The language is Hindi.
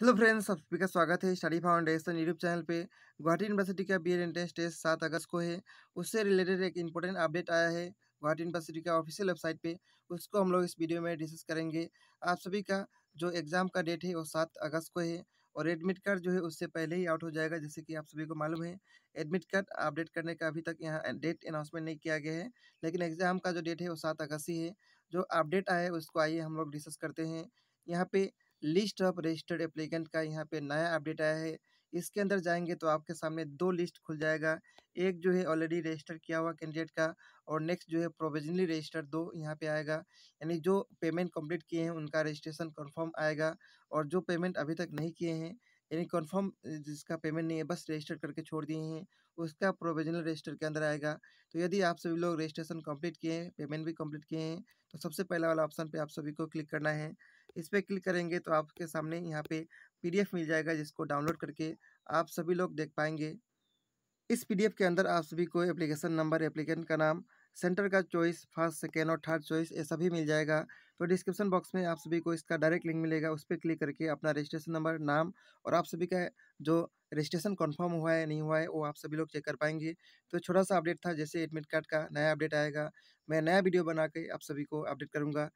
हेलो फ्रेंड्स, आप सभी का स्वागत है स्टडी फाउंडेशन यूट्यूब चैनल पे। गुवाहाटी यूनिवर्सिटी का बी एड एंट्रेंस टेस्ट सात अगस्त को है। उससे रिलेटेड एक इंपॉर्टेंट अपडेट आया है गुवाहाटी यूनिवर्सिटी का ऑफिशियल वेबसाइट पे। उसको हम लोग इस वीडियो में डिस्कस करेंगे। आप सभी का जो एग्ज़ाम का डेट है वो सात अगस्त को है और एडमिट कार्ड जो है उससे पहले ही आउट हो जाएगा, जैसे कि आप सभी को मालूम है। एडमिट कार्ड अपडेट करने का अभी तक यहाँ डेट अनाउंसमेंट नहीं किया गया है, लेकिन एग्ज़ाम का जो डेट है वो सात अगस्त ही है। जो अपडेट आया है उसको आइए हम लोग डिस्कस करते हैं। यहाँ पे लिस्ट ऑफ़ रजिस्टर्ड एप्लीकेंट का यहाँ पे नया अपडेट आया है। इसके अंदर जाएँगे तो आपके सामने दो लिस्ट खुल जाएगा। एक जो है ऑलरेडी रजिस्टर किया हुआ कैंडिडेट का और नेक्स्ट जो है प्रोविजनली रजिस्टर दो यहाँ पे आएगा। यानी जो पेमेंट कंप्लीट किए हैं उनका रजिस्ट्रेशन कंफर्म आएगा और जो पेमेंट अभी तक नहीं किए हैं, यानी कंफर्म जिसका पेमेंट नहीं है, बस रजिस्टर करके छोड़ दिए हैं, उसका प्रोविजनल रजिस्टर के अंदर आएगा। तो यदि आप सभी लोग रजिस्ट्रेशन कंप्लीट किए हैं पेमेंट भी कंप्लीट किए हैं तो सबसे पहला वाला ऑप्शन पे आप सभी को क्लिक करना है। इस पर क्लिक करेंगे तो आपके सामने यहाँ पे पीडीएफ मिल जाएगा जिसको डाउनलोड करके आप सभी लोग देख पाएँगे। इस पीडीएफ के अंदर आप सभी को एप्लीकेशन नंबर, एप्लीकेंट का नाम, सेंटर का चॉइस, फ़र्स्ट, सेकेंड और थर्ड चॉइस ये सभी मिल जाएगा। तो डिस्क्रिप्शन बॉक्स में आप सभी को इसका डायरेक्ट लिंक मिलेगा, उस पर क्लिक करके अपना रजिस्ट्रेशन नंबर, नाम और आप सभी का जो रजिस्ट्रेशन कंफर्म हुआ है, नहीं हुआ है, वो आप सभी लोग चेक कर पाएँगे। तो छोटा सा अपडेट था, जैसे एडमिट कार्ड का नया अपडेट आएगा। मैं नया वीडियो बना के आप सभी को अपडेट करूँगा।